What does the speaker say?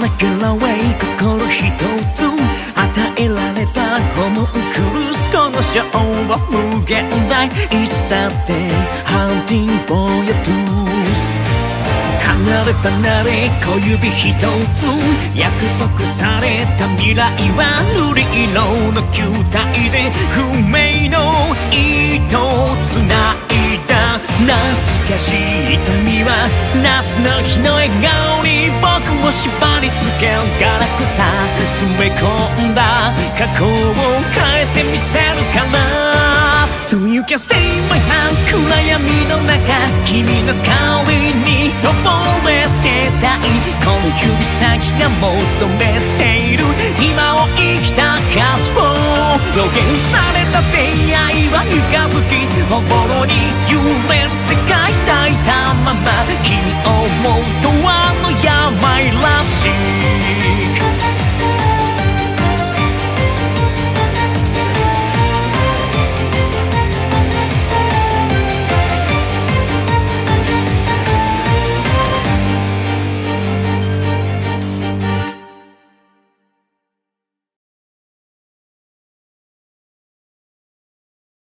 なからわい心一つ与えられたホモンクルスこのショーは無限大いつだって Hunting for your tools 離れ離れ小指一つ約束された未来は瑠璃色の球体で不明の糸をつないだ懐かしい瞳は夏の日の笑顔に僕を縛り付けガラクタ詰め込んだ。過去を変えてみせるから So you can stay my hand 暗闇の中君の香りに溺れてたい。この指先が求めている。今を生きた歌詞を予言された出会いは三日月心に夢。